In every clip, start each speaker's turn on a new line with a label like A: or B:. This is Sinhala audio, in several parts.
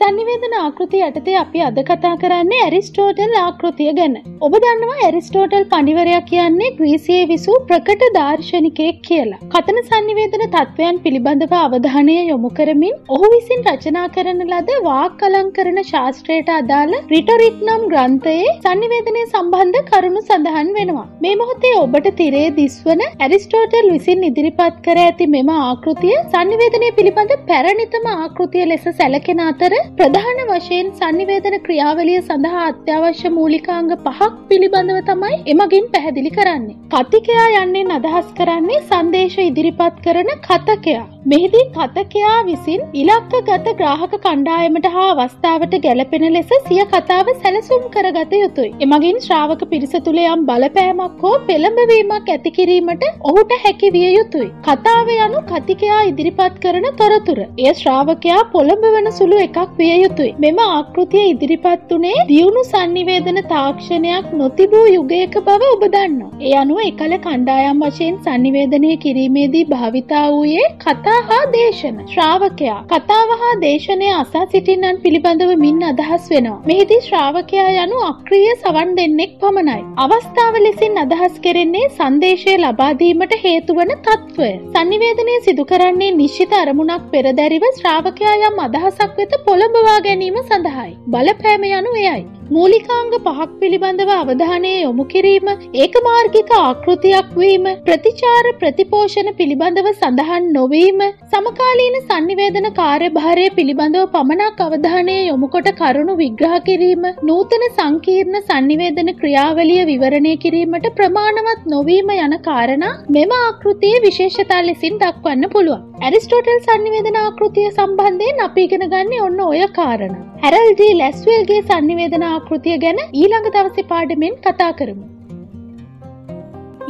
A: සනිවේදන ආකෘති යටතේ අපි අද කතා කරන්නේ ඇරිස්ටෝටල් ආකෘතිය ගැන. ඔබ දන්නවා ඇරිස්ටෝටල් පනිවරයක් කියන්නේ ග්‍රීසියේ විසූ ප්‍රකට දර්ශනිකයෙක් කියලා. කතන සන්නිවේදන තත්ත්වයන් පිළිබඳව අවධානය යොමු කරමින් ඔහු විසින් රචනා කරන ලද වාක් අලංකරන ශාස්ත්‍රයට අදාළ රිටොරික් නම් ග්‍රන්ථයේ සන්නිවේදනය සම්බන්ධ කරුණු සඳහන් වෙනවා. මේ මොහොතේ ඔබට තිරේ දිස්වන ඇරිස්ටෝටල් විසින් ඉදිරිපත් කර ඇති මෙම ආකෘතිය සන්නිවේදනය පිළිබඳ පැරණිතම ආකෘතිය කෘතිය ලෙස සැලකෙන අතර ප්‍රධාන වශයෙන් සන්නිවේදන ක්‍රියාවලිය සඳහා අත්‍යවශ්‍ය මූලිකාංග පහක් පිළිබඳව තමයි එමගින් පැහැදිලි කරන්නේ. කතිකයා යන්නේ අදහස් කරන්නේ සංදේශ ඉදිරිපත් කරන කතකයා. මෙහිදී කතකයා විසින් ඉලක්ක ගත ග්‍රාහක කණ්ඩායමට හා අවස්ථාවට ගැලපෙන ලෙස සිය කතාව සැලසුම් කරගත යුතුයි. එමගින් ශ්‍රාවක පිරිස තුළ යම් බලපෑමක් හෝ පෙළඹවීමක් ඇති කිරීමට ඔහුට හැකි විය යුතුයි. කතාව යනු කතිකයා ඉදිරිපත් කරන තොරතුර. එය ශ්‍රාවකයා පොළඹවන සුළු එකක් විය යුතුයි. මෙම ආකෘතිය ඉදිරිපත් වනේ දියුණු සන්නිවේදන තාක්ෂණයක් නොතිබූ යුගයක බව ඔබ දන්නවා. ඒ අනුව එකල කණ්ඩායම් වශයෙන් සන්නිවේදනය කිරීමේදී භාවිතා වූයේ කතා හා දේශන. ශ්‍රාවකයා කතාව හා දේශනය අසා සිටින්නන් පිළිබඳව මින් අදහස් වෙනවා. මෙහිදී ශ්‍රාවකයා යනු අක්‍රිය සවන් දෙන්නෙක් පමණයි. අවස්ථාව ලෙසින් අදහස් කෙරෙන්නේ සංදේශය ලබාදීමට හේතුවන තත්ත්වය. සන්නිවේදනය සිදු කරන්නේ නිශ්චිත අරමුණක් පෙරදැරිව ශ්‍රාවකයා යම් අදහසක් වෙත පොළඹවා ගැනීම සඳහායි. බලපෑම යනු එයයි. මූලිකාංග පහක් පිළිබඳව අවධානය යොමු කිරීම ඒකමාර්ගික ආකෘතියක් වීම ප්‍රතිචාර ප්‍රතිපෝෂණ පිළිබඳව සඳහන් නොවීම සමකාලීන සන්නිවේදන කාර්යභාරය පිළිබඳව පමණක් අවධානය යොමුකොට කරුණු විග්‍රහ කිරීම නූතන සංකීර්ණ සන්නිවේදන ක්‍රියාවලිය විවරණය කිරීමට ප්‍රමාණවත් නොවීම යන කාරණා මෙම ආකෘතියේ විශේෂතා ලෙසින් දක්වන්න පුළුවන්. ඇරිස්ටෝටල් සන්නිවේදන ආකෘතිය සම්බන්ධයෙන් අපි ඉගෙන ගන්නේ ඔන්න ඔය කාරණ. හැරල්ඩී ලැස්වල්ගේ සන්නිවේදන ආකෘතිය ගැන ඊළඟ දවසේ පාඩමෙන් කතා කරමු.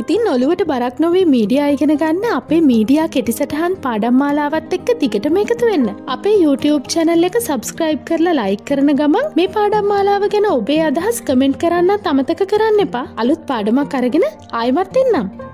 B: ඉතින් ඔළුවට බරක් නොවේ මීඩිය අයිගෙන ගන්න අපේ මීඩියා කෙටිසටහන් පාඩම්මාලාවත් එක්ක දිගටම එකතු වෙන්න. අපේ YouTube චැනල් එක සබස්ක්‍රයිබ් කරලා ලයික් කරන ගමන් මේ පාඩම්මාලාව ගැන ඔබේ අදහස් කමෙන්ට් කරන්න අමතක කරන්න එපා අලුත් පාඩමක් අරගෙන ආයමත් එන්නම්.